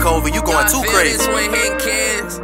COVID, you going too crazy.